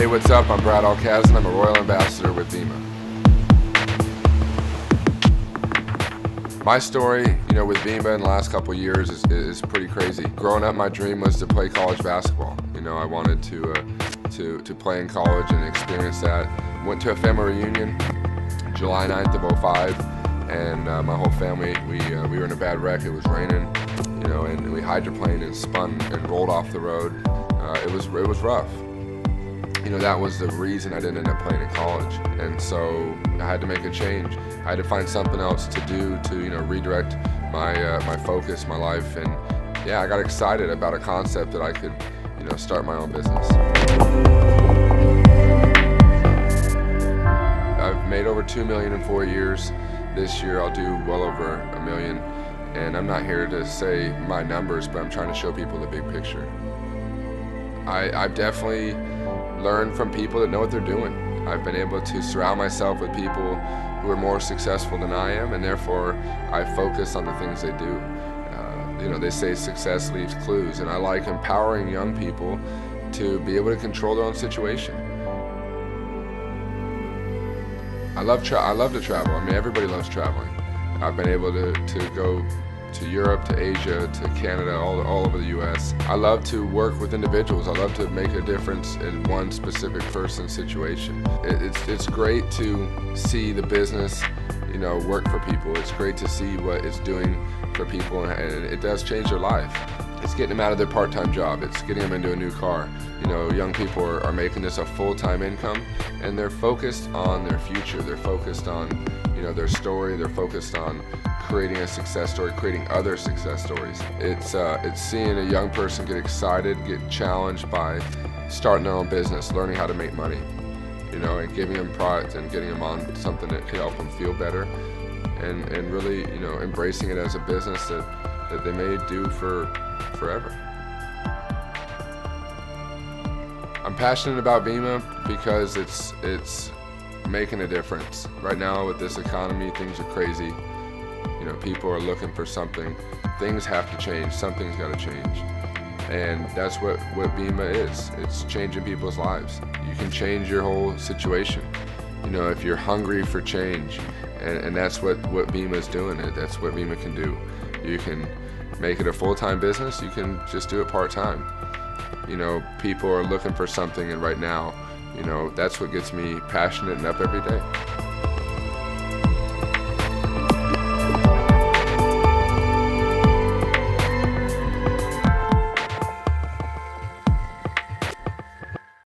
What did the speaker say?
Hey, what's up? I'm Brad Alkazin. I'm a Royal Ambassador with Vemma. My story, you know, with Vemma in the last couple years is, is pretty crazy. Growing up, my dream was to play college basketball. You know, I wanted to, uh, to, to play in college and experience that. Went to a family reunion July 9th of 05 and uh, my whole family, we, uh, we were in a bad wreck. It was raining, you know, and we hydroplaned and spun and rolled off the road. Uh, it, was, it was rough you know, that was the reason I didn't end up playing in college. And so I had to make a change. I had to find something else to do to, you know, redirect my, uh, my focus, my life. And yeah, I got excited about a concept that I could, you know, start my own business. I've made over two million in four years. This year I'll do well over a million. And I'm not here to say my numbers, but I'm trying to show people the big picture. I, I've definitely learn from people that know what they're doing. I've been able to surround myself with people who are more successful than I am, and therefore I focus on the things they do. Uh, you know, they say success leaves clues, and I like empowering young people to be able to control their own situation. I love I love to travel. I mean, everybody loves traveling. I've been able to, to go to Europe, to Asia, to Canada, all, all over the U.S. I love to work with individuals. I love to make a difference in one specific person's situation. It, it's, it's great to see the business you know, work for people. It's great to see what it's doing for people and it does change their life. It's getting them out of their part-time job. It's getting them into a new car. You know, young people are, are making this a full-time income and they're focused on their future. They're focused on, you know, their story. They're focused on creating a success story, creating other success stories. It's, uh, it's seeing a young person get excited, get challenged by starting their own business, learning how to make money, you know, and giving them product and getting them on something that can help them feel better and, and really, you know, embracing it as a business that, that they may do for forever. I'm passionate about Vemma because it's, it's making a difference. Right now with this economy, things are crazy. You know, people are looking for something. Things have to change. Something's got to change. And that's what, what Vemma is. It's changing people's lives. You can change your whole situation. You know, if you're hungry for change, and, and that's what, what Vemma is doing. It. that's what Vemma can do. You can make it a full-time business. You can just do it part-time. You know, people are looking for something, and right now, you know, that's what gets me passionate and up every day.